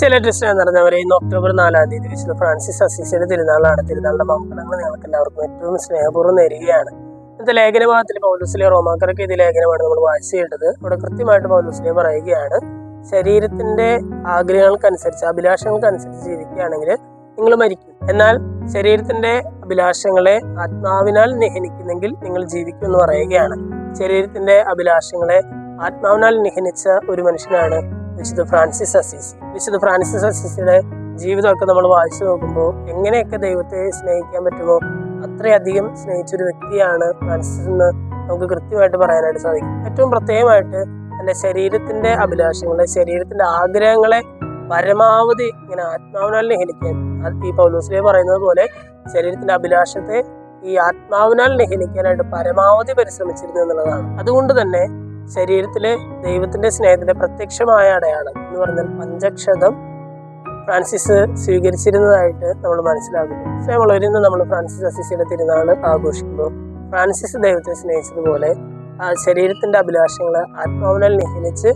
ചില ടെസ്റ്റ് നിറഞ്ഞവരെ ഇന്ന് ഒക്ടോബർ നാലാം തീയതി വിശുദ്ധ ഫ്രാൻസിസ് അസീസിന്റെ തിരുനാളാണ്. തിരുനാളിന്റെ മംഗളങ്ങൾ നിങ്ങൾക്ക് എല്ലാവർക്കും ഏറ്റവും സ്നേഹപൂർവം നേരുകയാണ്. ഇന്നത്തെ ലേഖനഭാഗത്തിൽ പൗലൂസിലെ റോമാക്കർക്ക് ഇത് ലേഖനമാണ് നമ്മൾ വായിച്ചു കേട്ടത്. അവിടെ കൃത്യമായിട്ട് പൗലൂസിനെ പറയുകയാണ് ശരീരത്തിന്റെ ആഗ്രഹങ്ങൾക്കനുസരിച്ച് അഭിലാഷങ്ങൾക്കനുസരിച്ച് ജീവിക്കുകയാണെങ്കിൽ നിങ്ങൾ മരിക്കും. എന്നാൽ ശരീരത്തിന്റെ അഭിലാഷങ്ങളെ ആത്മാവിനാൽ നിഹനിക്കുന്നെങ്കിൽ നിങ്ങൾ ജീവിക്കും എന്ന് പറയുകയാണ്. ശരീരത്തിന്റെ അഭിലാഷങ്ങളെ ആത്മാവിനാൽ നിഹനിച്ച ഒരു മനുഷ്യനാണ് വിശുദ്ധ ഫ്രാൻസിസ് അസീസ്. വിശുദ്ധ ഫ്രാൻസിസ് അസീസിയുടെ ജീവിതമൊക്കെ നമ്മൾ വായിച്ചു നോക്കുമ്പോൾ എങ്ങനെയൊക്കെ ദൈവത്തെ സ്നേഹിക്കാൻ പറ്റുമോ അത്രയധികം സ്നേഹിച്ചൊരു വ്യക്തിയാണ് ഫ്രാൻസിസ് എന്ന് നമുക്ക് കൃത്യമായിട്ട് പറയാനായിട്ട് സാധിക്കും. ഏറ്റവും പ്രത്യേകമായിട്ട് തന്റെ ശരീരത്തിന്റെ അഭിലാഷങ്ങളെ ശരീരത്തിന്റെ ആഗ്രഹങ്ങളെ പരമാവധി ഇങ്ങനെ ആത്മാവിനാൽ നിഹനിക്കാൻ ഈ പൗലോസിലെ പറയുന്നത് പോലെ ശരീരത്തിന്റെ അഭിലാഷത്തെ ഈ ആത്മാവിനാൽ നിഹനിക്കാനായിട്ട് പരമാവധി പരിശ്രമിച്ചിരുന്നു എന്നുള്ളതാണ്. അതുകൊണ്ട് തന്നെ ശരീരത്തിലെ ദൈവത്തിന്റെ സ്നേഹത്തിന്റെ പ്രത്യക്ഷമായ അടയാളം എന്ന് പറഞ്ഞാൽ പഞ്ചക്ഷതം ഫ്രാൻസിസ് സ്വീകരിച്ചിരുന്നതായിട്ട് നമ്മൾ മനസ്സിലാക്കുന്നു. സ്നേഹമുള്ളവരിൽ നിന്ന് നമ്മൾ ഫ്രാൻസിസ് അസിസിയുടെ തിരുനാൾ ആഘോഷിക്കുമ്പോൾ ഫ്രാൻസിസ് ദൈവത്തെ സ്നേഹിച്ചതുപോലെ ആ ശരീരത്തിന്റെ അഭിലാഷങ്ങളെ ആത്മാവിനാൽ നിഹനിച്ച്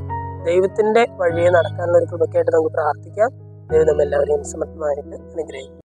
ദൈവത്തിന്റെ വഴിയെ നടക്കാനുള്ള ഒരു കൃപക്കായിട്ട് നമുക്ക് പ്രാർത്ഥിക്കാം. ദൈവം നമ്മെല്ലാവരെയും സമർത്ഥമായിട്ട് അനുഗ്രഹിക്കും